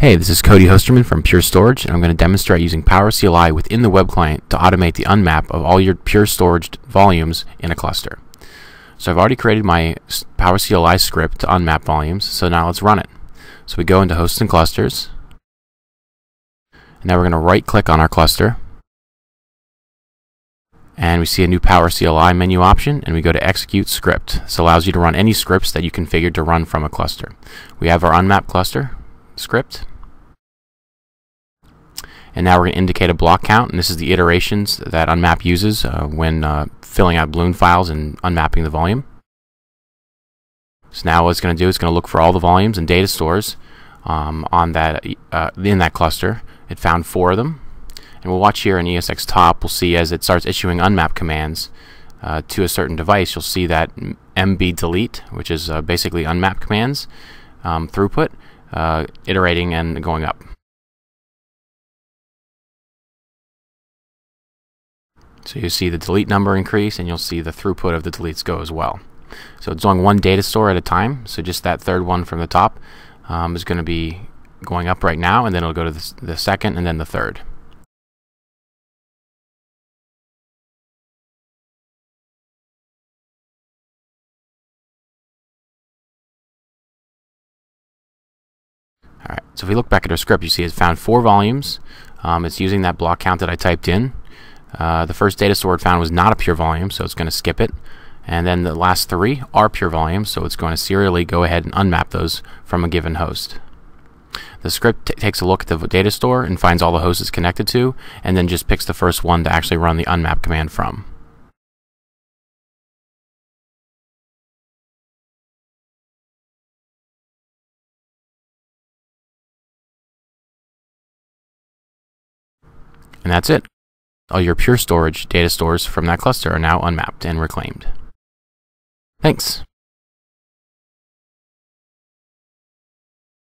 Hey, this is Cody Hosterman from Pure Storage, and I'm going to demonstrate using Power CLI within the web client to automate the unmap of all your Pure Storage volumes in a cluster. So I've already created my Power CLI script to unmap volumes, so now let's run it. So we go into Hosts and Clusters, and now we're going to right click on our cluster, and we see a new Power CLI menu option, and we go to Execute Script. This allows you to run any scripts that you configured to run from a cluster. We have our unmap cluster script, and now we're going to indicate a block count, and this is the iterations that Unmap uses uh, when uh, filling out balloon files and unmapping the volume. So now what it's going to do is going to look for all the volumes and data stores um, on that uh, in that cluster. It found four of them, and we'll watch here in ESX top. We'll see as it starts issuing unmap commands uh, to a certain device, you'll see that mb delete, which is uh, basically unmap commands um, throughput, uh, iterating and going up. So you see the delete number increase and you'll see the throughput of the deletes go as well. So it's on one data store at a time. So just that third one from the top um, is going to be going up right now and then it'll go to the, the second and then the third. Alright, so if we look back at our script, you see it's found four volumes. Um, it's using that block count that I typed in. Uh, the first data store found was not a pure volume, so it's going to skip it. And then the last three are pure volumes, so it's going to serially go ahead and unmap those from a given host. The script takes a look at the data store and finds all the hosts it's connected to, and then just picks the first one to actually run the unmap command from. And that's it. All your Pure Storage data stores from that cluster are now unmapped and reclaimed. Thanks.